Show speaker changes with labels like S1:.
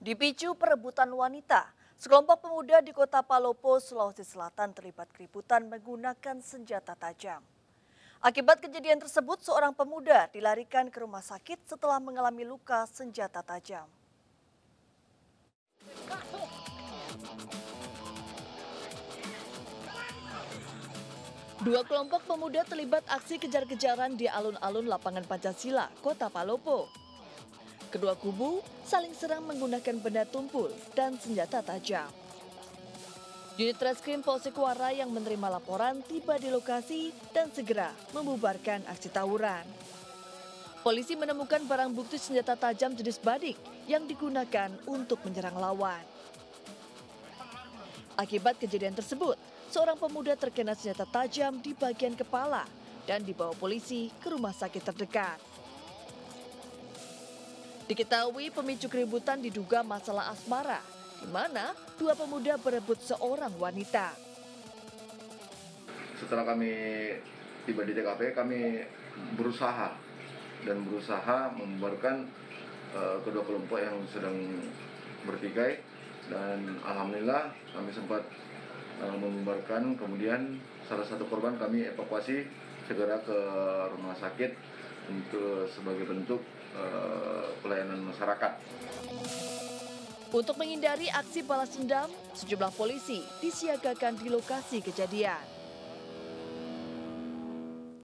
S1: Dipicu perebutan wanita, sekelompok pemuda di kota Palopo, Sulawesi Selatan terlibat keributan menggunakan senjata tajam. Akibat kejadian tersebut, seorang pemuda dilarikan ke rumah sakit setelah mengalami luka senjata tajam. Dua kelompok pemuda terlibat aksi kejar-kejaran di alun-alun lapangan Pancasila, kota Palopo. Kedua kubu saling serang menggunakan benda tumpul dan senjata tajam. Unit Reskrim Polsek Wara yang menerima laporan tiba di lokasi dan segera membubarkan aksi tawuran. Polisi menemukan barang bukti senjata tajam jenis badik yang digunakan untuk menyerang lawan. Akibat kejadian tersebut, seorang pemuda terkena senjata tajam di bagian kepala dan dibawa polisi ke rumah sakit terdekat. Diketahui pemicu keributan diduga masalah asmara, di mana dua pemuda berebut seorang wanita.
S2: Setelah kami tiba di TKP, kami berusaha dan berusaha membubarkan uh, kedua kelompok yang sedang bertikai dan alhamdulillah kami sempat uh, membubarkan. Kemudian salah satu korban kami evakuasi segera ke rumah sakit untuk sebagai bentuk uh, pelayanan masyarakat.
S1: Untuk menghindari aksi balas dendam, sejumlah polisi disiagakan di lokasi kejadian.